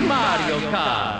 Mario Kart.